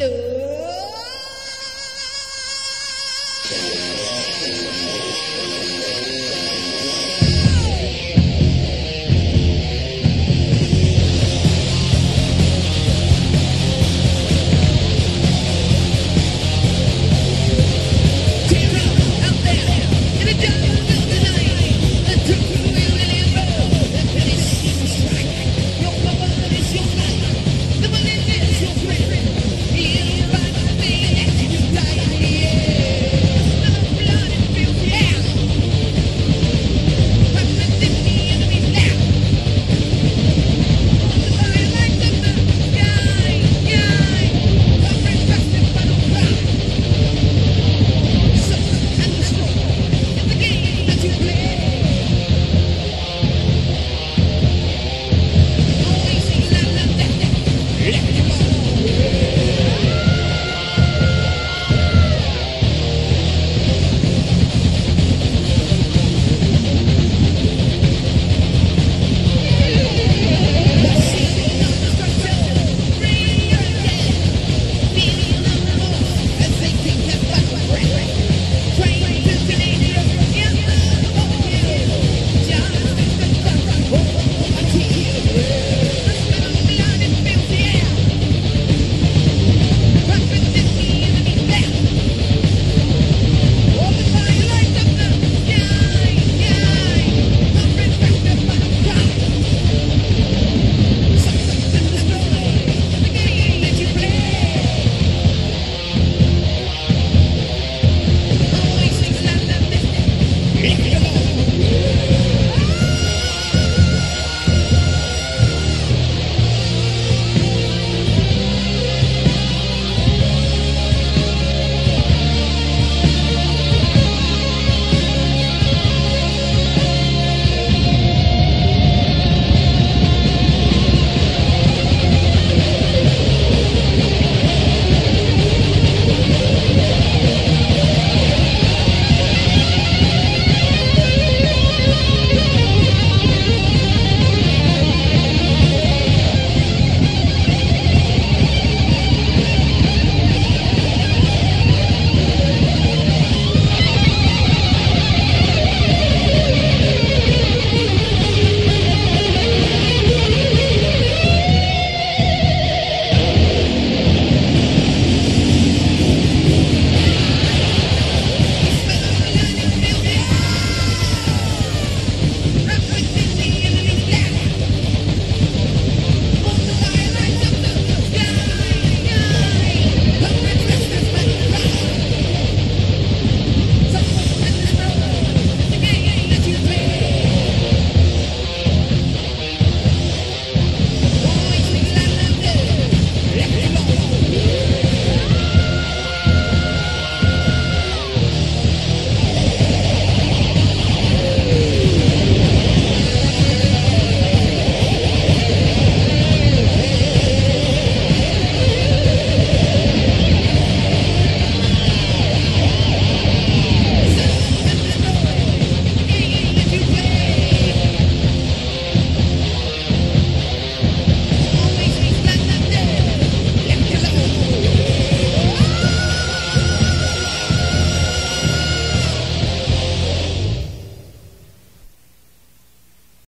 Duh.